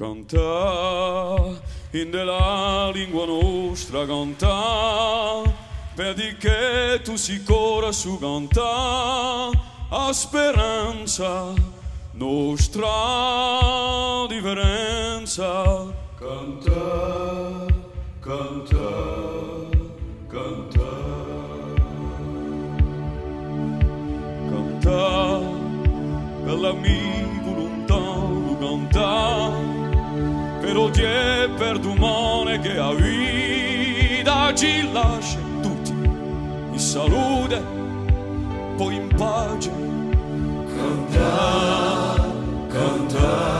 Canta in della lingua nostra canta, vedi che tu se su canta, a speranza nostra diferença, canta. tutti e per Dumone che a vita ci lascia tutti in salute, poi in pace. Cantare, cantare.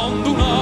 van doen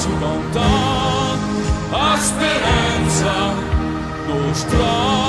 su lontan a esperança nos traz.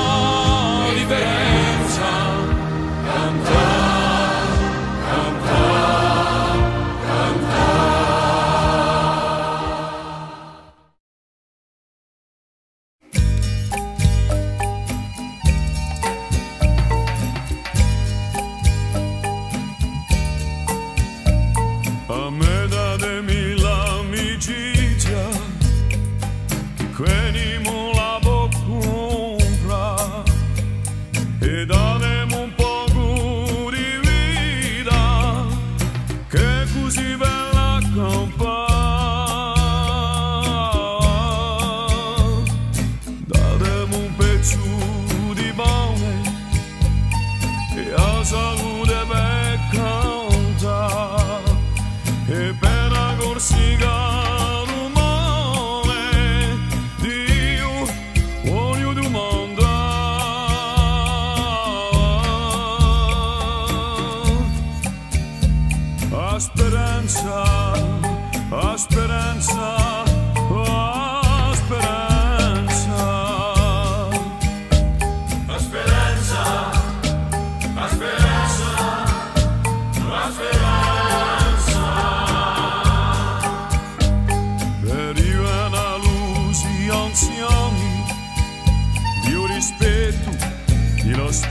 Suzy Bella Company.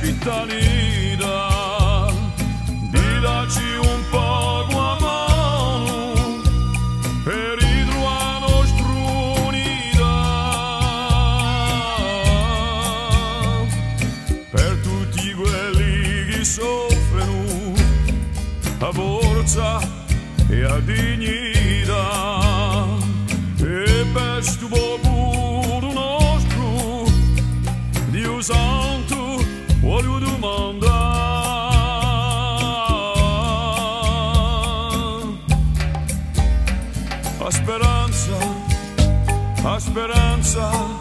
Ospitalità, di darci un po' di mano per ritrovare nostra unità, per tutti quelli che soffrono a forza e a dignità e per sto speranza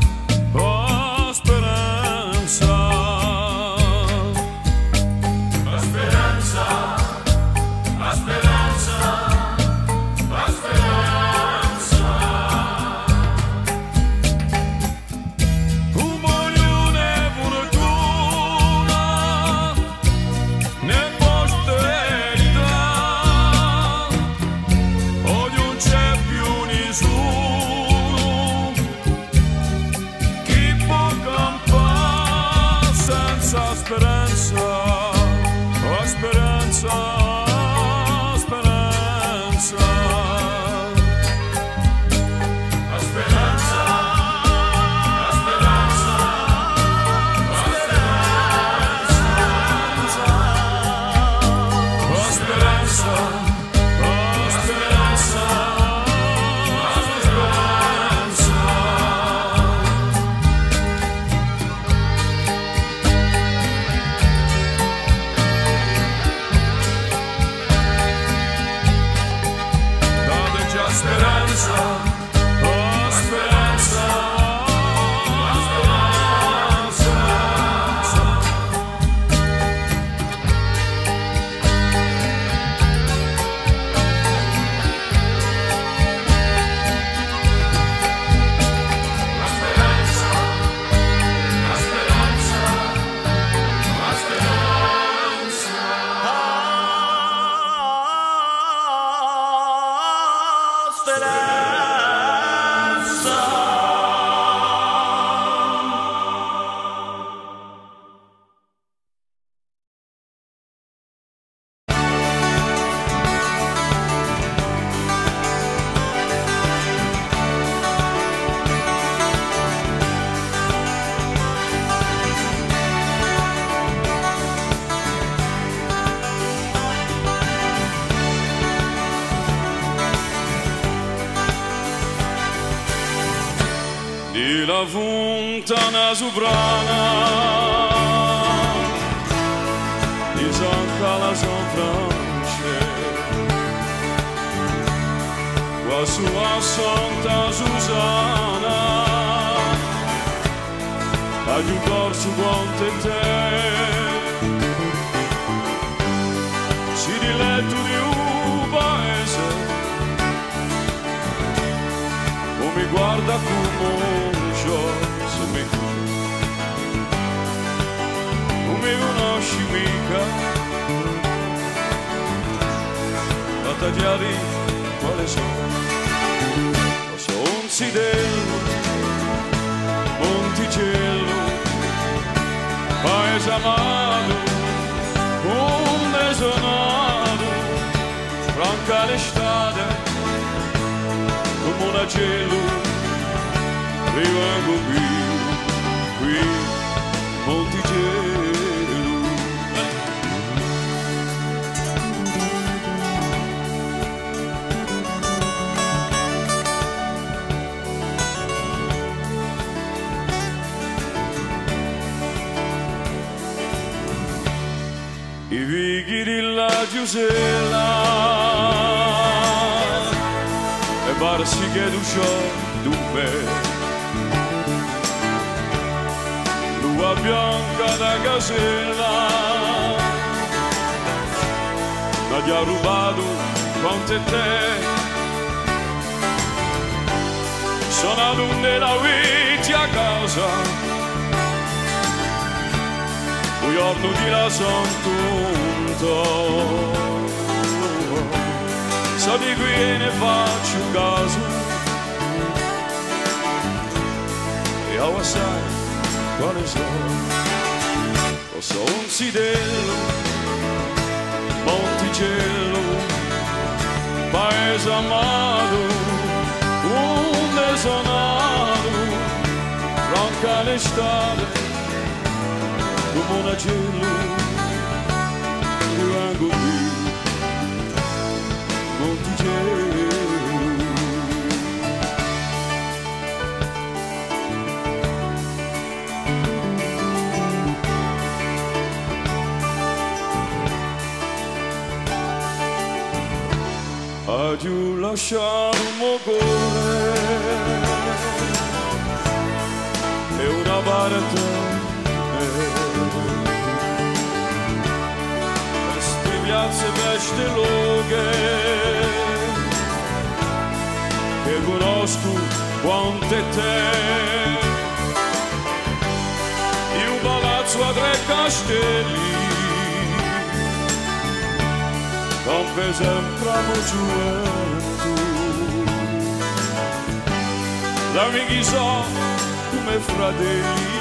di la fontana sovrana di Santa la San France qua sua Santa Susana. A un corso quante te si diletto di un paese o mi guarda come un se mi non mi conosci mica la tagliari quale sono lo so un sidello Monticello paese amato un desonato franca l'estate come un cielo rimango qui qui Monticello i vighi della Giusella e barsi che duciò dunque lua bianca da casella. La ha rubato quante te. Sono nella vita a casa. Un giorno di la santunto so di qui e ne faccio caso. E ora sai quale so un sidello, Monticello, paese amato, un desonato, franca l'estate, come una cielo, rimango Adiula Sharmogore E una barca Peste viață vește loghe Che conosco quante te. Io palazzo a tre castelli confesem pravu giuventu. Gli amici sono come fratelli